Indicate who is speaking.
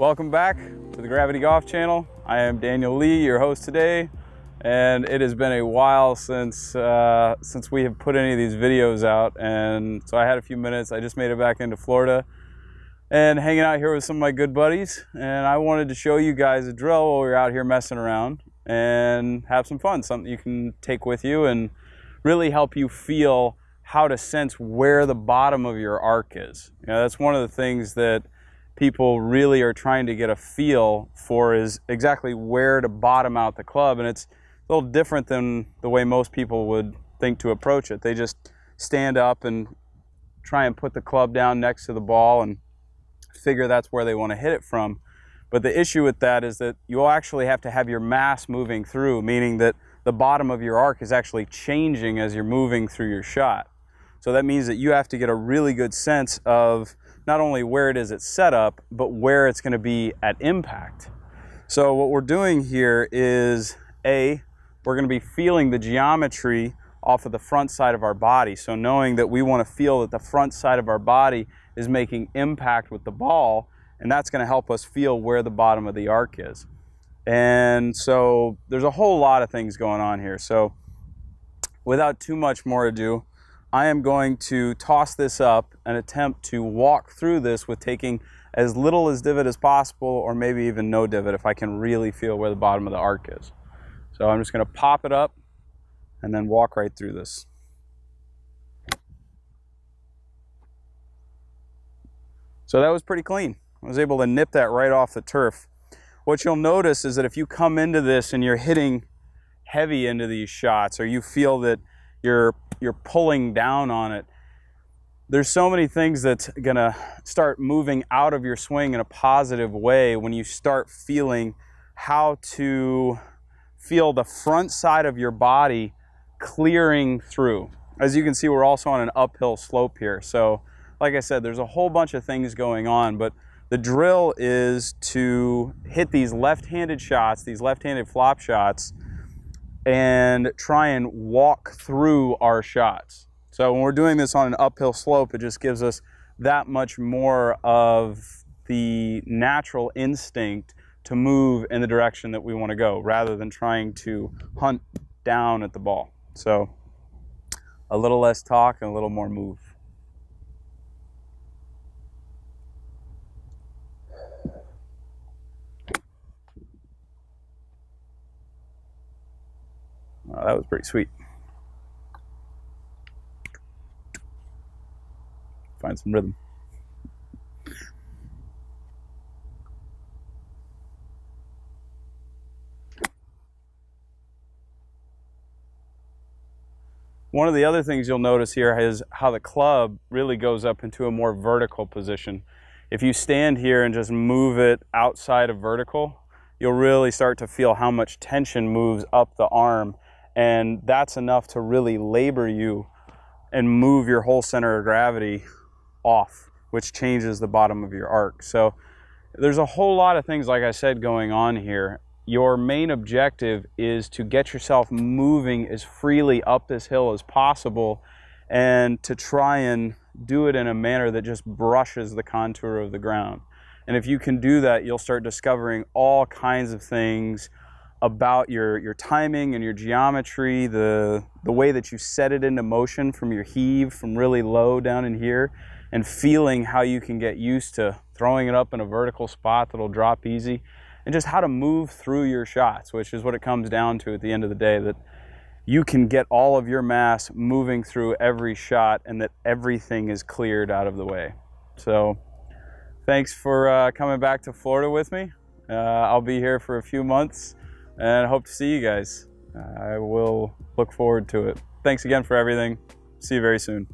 Speaker 1: Welcome back to the Gravity Golf Channel. I am Daniel Lee, your host today, and it has been a while since uh, since we have put any of these videos out, and so I had a few minutes. I just made it back into Florida and hanging out here with some of my good buddies, and I wanted to show you guys a drill while we are out here messing around and have some fun, something you can take with you and really help you feel how to sense where the bottom of your arc is. You know, that's one of the things that people really are trying to get a feel for is exactly where to bottom out the club. And it's a little different than the way most people would think to approach it. They just stand up and try and put the club down next to the ball and figure that's where they want to hit it from. But the issue with that is that you will actually have to have your mass moving through, meaning that the bottom of your arc is actually changing as you're moving through your shot. So that means that you have to get a really good sense of not only where it is it's set up, but where it's going to be at impact. So what we're doing here is A, we're going to be feeling the geometry off of the front side of our body. So knowing that we want to feel that the front side of our body is making impact with the ball, and that's going to help us feel where the bottom of the arc is. And so there's a whole lot of things going on here. So without too much more ado, I am going to toss this up and attempt to walk through this with taking as little as divot as possible or maybe even no divot if I can really feel where the bottom of the arc is. So I'm just going to pop it up and then walk right through this. So that was pretty clean. I was able to nip that right off the turf. What you'll notice is that if you come into this and you're hitting heavy into these shots or you feel that you're you're pulling down on it there's so many things that's going to start moving out of your swing in a positive way when you start feeling how to feel the front side of your body clearing through. As you can see we're also on an uphill slope here. So like i said there's a whole bunch of things going on but the drill is to hit these left-handed shots these left-handed flop shots and try and walk through our shots. So when we're doing this on an uphill slope, it just gives us that much more of the natural instinct to move in the direction that we want to go rather than trying to hunt down at the ball. So a little less talk and a little more move. Oh, that was pretty sweet. Find some rhythm. One of the other things you'll notice here is how the club really goes up into a more vertical position. If you stand here and just move it outside of vertical, you'll really start to feel how much tension moves up the arm and that's enough to really labor you and move your whole center of gravity off, which changes the bottom of your arc. So there's a whole lot of things, like I said, going on here. Your main objective is to get yourself moving as freely up this hill as possible and to try and do it in a manner that just brushes the contour of the ground. And if you can do that, you'll start discovering all kinds of things about your, your timing and your geometry, the, the way that you set it into motion from your heave from really low down in here, and feeling how you can get used to throwing it up in a vertical spot that'll drop easy, and just how to move through your shots, which is what it comes down to at the end of the day, that you can get all of your mass moving through every shot and that everything is cleared out of the way. So thanks for uh, coming back to Florida with me. Uh, I'll be here for a few months and I hope to see you guys. I will look forward to it. Thanks again for everything. See you very soon.